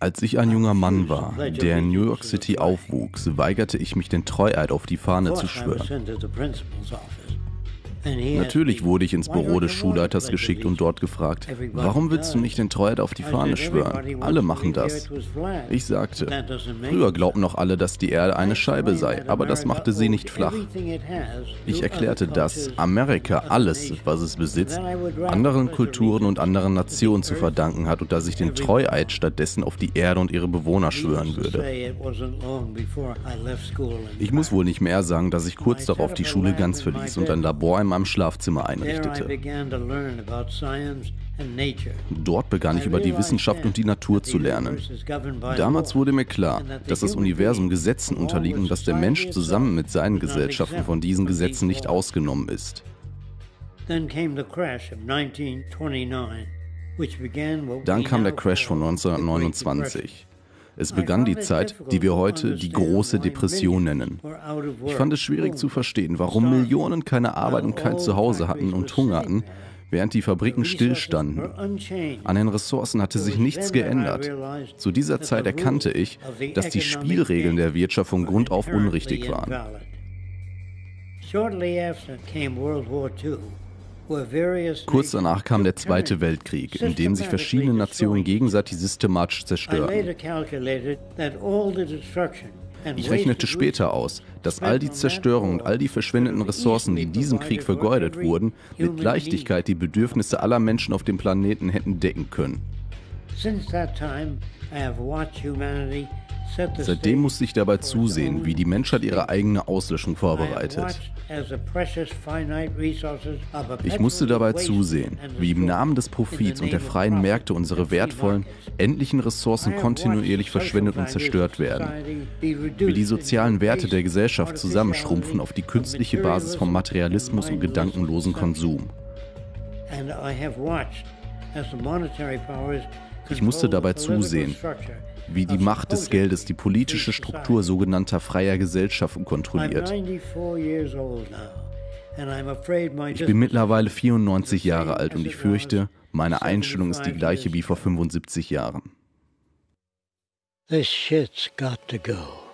als ich ein junger Mann war, der in New York City aufwuchs, weigerte ich mich, den Treueid auf die Fahne zu schwören. Natürlich wurde ich ins Büro des Schulleiters geschickt und dort gefragt, warum willst du nicht den Treueid auf die Fahne schwören? Alle machen das. Ich sagte, früher glaubten noch alle, dass die Erde eine Scheibe sei, aber das machte sie nicht flach. Ich erklärte, dass Amerika alles, was es besitzt, anderen Kulturen und anderen Nationen zu verdanken hat und dass ich den Treueid stattdessen auf die Erde und ihre Bewohner schwören würde. Ich muss wohl nicht mehr sagen, dass ich kurz darauf die Schule ganz verließ und ein Labor in meinem Schlafzimmer einrichtete. Dort begann ich über die Wissenschaft und die Natur zu lernen. Damals wurde mir klar, dass das Universum Gesetzen unterliegt und dass der Mensch zusammen mit seinen Gesellschaften von diesen Gesetzen nicht ausgenommen ist. Dann kam der Crash von 1929. Es begann die Zeit, die wir heute die große Depression nennen. Ich fand es schwierig zu verstehen, warum Millionen keine Arbeit und kein Zuhause hatten und hungerten, während die Fabriken stillstanden. An den Ressourcen hatte sich nichts geändert. Zu dieser Zeit erkannte ich, dass die Spielregeln der Wirtschaft von Grund auf unrichtig waren. Shortly after came World War II. Kurz danach kam der Zweite Weltkrieg, in dem sich verschiedene Nationen gegenseitig systematisch zerstörten. Ich rechnete später aus, dass all die Zerstörung und all die verschwendeten Ressourcen, die in diesem Krieg vergeudet wurden, mit Leichtigkeit die Bedürfnisse aller Menschen auf dem Planeten hätten decken können. Seitdem musste ich dabei zusehen, wie die Menschheit ihre eigene Auslöschung vorbereitet. Ich musste dabei zusehen, wie im Namen des Profits und der freien Märkte unsere wertvollen, endlichen Ressourcen kontinuierlich verschwendet und zerstört werden. Wie die sozialen Werte der Gesellschaft zusammenschrumpfen auf die künstliche Basis von Materialismus und gedankenlosen Konsum. Ich musste dabei zusehen, wie die Macht des Geldes die politische Struktur sogenannter freier Gesellschaften kontrolliert. Ich bin mittlerweile 94 Jahre alt und ich fürchte, meine Einstellung ist die gleiche wie vor 75 Jahren. This shit's got to go.